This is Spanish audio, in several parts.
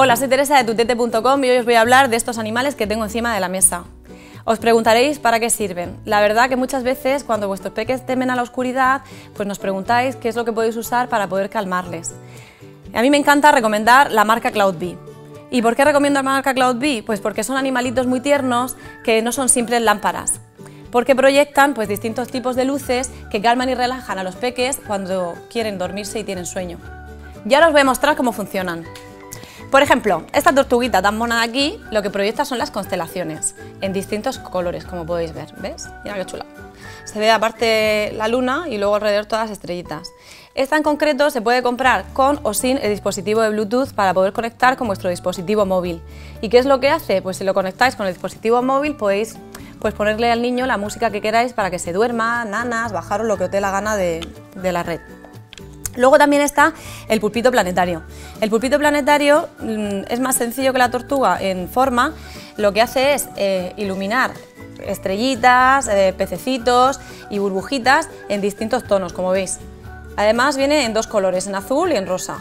Hola, soy Teresa de tutete.com y hoy os voy a hablar de estos animales que tengo encima de la mesa. Os preguntaréis para qué sirven. La verdad que muchas veces cuando vuestros peques temen a la oscuridad, pues nos preguntáis qué es lo que podéis usar para poder calmarles. A mí me encanta recomendar la marca Cloud ¿Y por qué recomiendo la marca Cloud Pues porque son animalitos muy tiernos que no son simples lámparas. Porque proyectan pues, distintos tipos de luces que calman y relajan a los peques cuando quieren dormirse y tienen sueño. Ya os voy a mostrar cómo funcionan. Por ejemplo, esta tortuguita tan mona de aquí, lo que proyecta son las constelaciones, en distintos colores, como podéis ver, ¿ves? Mira qué chula. Se ve aparte la luna y luego alrededor todas las estrellitas. Esta en concreto se puede comprar con o sin el dispositivo de Bluetooth para poder conectar con vuestro dispositivo móvil. ¿Y qué es lo que hace? Pues si lo conectáis con el dispositivo móvil podéis pues ponerle al niño la música que queráis para que se duerma, nanas, bajaros lo que os dé la gana de la red. Luego también está el pulpito planetario. El pulpito planetario mm, es más sencillo que la tortuga en forma, lo que hace es eh, iluminar estrellitas, eh, pececitos y burbujitas en distintos tonos, como veis. Además viene en dos colores, en azul y en rosa.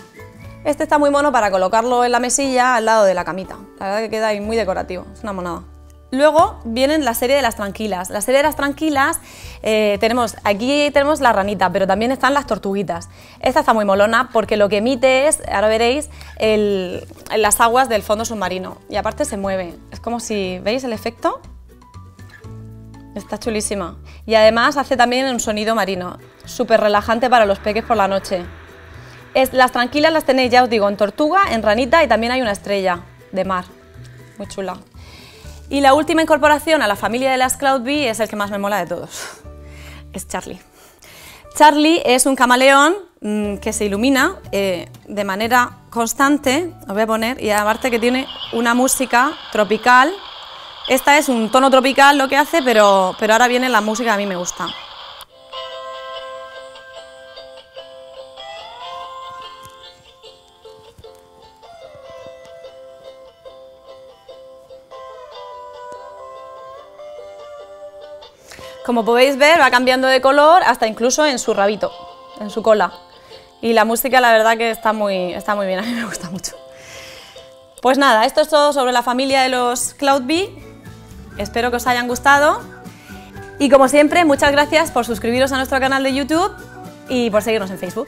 Este está muy mono para colocarlo en la mesilla al lado de la camita. La verdad que queda ahí muy decorativo, es una monada. Luego vienen la serie de las tranquilas. La serie de las tranquilas, eh, tenemos, aquí tenemos la ranita, pero también están las tortuguitas. Esta está muy molona porque lo que emite es, ahora veréis, las aguas del fondo submarino. Y aparte se mueve. Es como si, ¿veis el efecto? Está chulísima. Y además hace también un sonido marino, súper relajante para los peques por la noche. Es, las tranquilas las tenéis, ya os digo, en tortuga, en ranita y también hay una estrella de mar. Muy chula. Y la última incorporación a la familia de las Cloud Bee es el que más me mola de todos. Es Charlie. Charlie es un camaleón mm, que se ilumina eh, de manera constante, os voy a poner, y aparte que tiene una música tropical. Esta es un tono tropical lo que hace, pero, pero ahora viene la música que a mí me gusta. Como podéis ver, va cambiando de color hasta incluso en su rabito, en su cola. Y la música, la verdad que está muy, está muy bien, a mí me gusta mucho. Pues nada, esto es todo sobre la familia de los Cloud Bee. Espero que os hayan gustado. Y como siempre, muchas gracias por suscribiros a nuestro canal de YouTube y por seguirnos en Facebook.